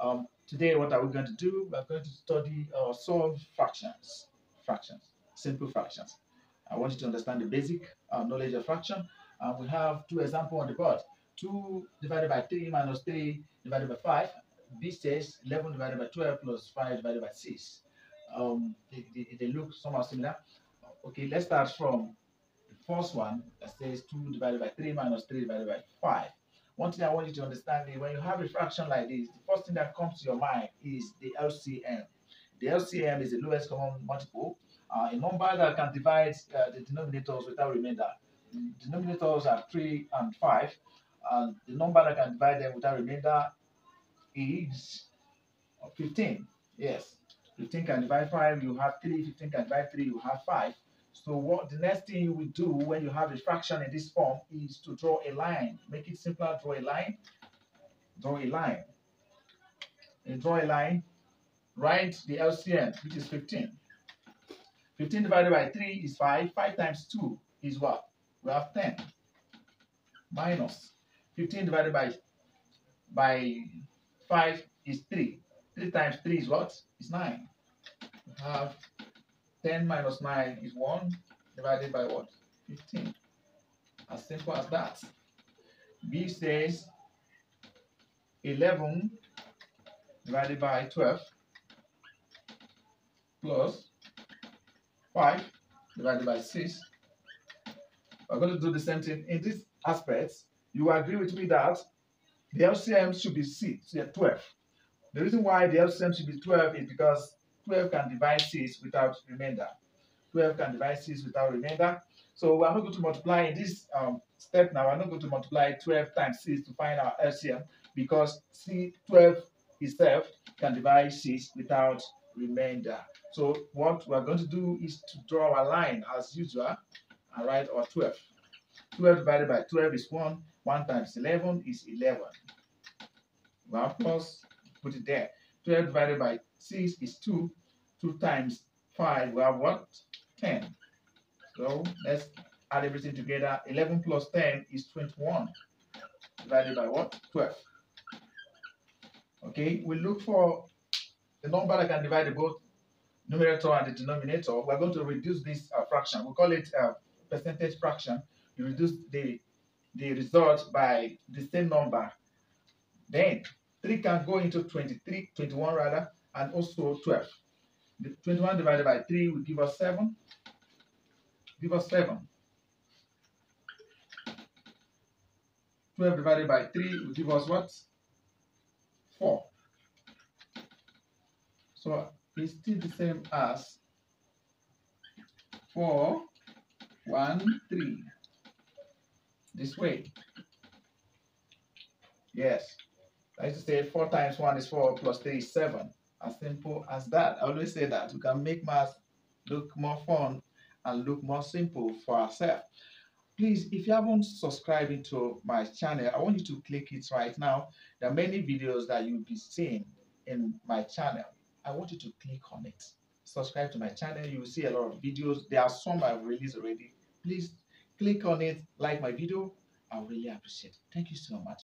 Um, today, what are we going to do? We're going to study or solve fractions. Fractions, simple fractions. I want you to understand the basic uh, knowledge of fraction. And we have two examples on the board. 2 divided by 3 minus 3 divided by 5. This says 11 divided by 12 plus 5 divided by 6. Um, they, they, they look somehow similar. Okay, let's start from the first one that says 2 divided by 3 minus 3 divided by 5. One thing I want you to understand is when you have a fraction like this, the first thing that comes to your mind is the LCM. The LCM is the lowest common multiple, uh, a number that can divide uh, the denominators without remainder. The denominators are 3 and 5, and the number that can divide them without remainder is 15. Yes, 15 can divide 5, you have 3, 15 can divide 3, you have 5. So what the next thing you will do when you have a fraction in this form is to draw a line. Make it simpler, draw a line, draw a line. And draw a line, write the LCM, which is 15. 15 divided by 3 is 5. 5 times 2 is what? We have 10. Minus 15 divided by, by 5 is 3. 3 times 3 is what? Is 9. We have 10 minus 9 is 1 divided by what? 15. As simple as that. B says 11 divided by 12 plus 5 divided by 6. We're going to do the same thing. In this aspect, you agree with me that the LCM should be 6, 12. The reason why the LCM should be 12 is because 12 can divide 6 without remainder. 12 can divide 6 without remainder. So we're not going to multiply in this um, step now. We're not going to multiply 12 times 6 to find our LCM because C 12 itself can divide 6 without remainder. So what we're going to do is to draw a line as usual and write our 12. 12 divided by 12 is 1. 1 times 11 is 11. Well, plus, put it there. 12 divided by 6 is 2. 2 times 5, we have what? 10. So let's add everything together. 11 plus 10 is 21. Divided by what? 12. Okay, we look for the number that can divide both numerator and the denominator. We're going to reduce this uh, fraction. We call it a percentage fraction. You reduce the, the result by the same number. Then 3 can go into 23, 21 rather, and also 12. The 21 divided by 3 will give us 7. Give us 7. 12 divided by 3 will give us what? 4. So it's still the same as 4, 1, 3. This way. Yes. I used to say 4 times 1 is 4 plus 3 is 7. As simple as that. I always say that. We can make math look more fun and look more simple for ourselves. Please, if you haven't subscribed to my channel, I want you to click it right now. There are many videos that you'll be seeing in my channel. I want you to click on it. Subscribe to my channel. You will see a lot of videos. There are some I've released already. Please click on it, like my video. I really appreciate it. Thank you so much.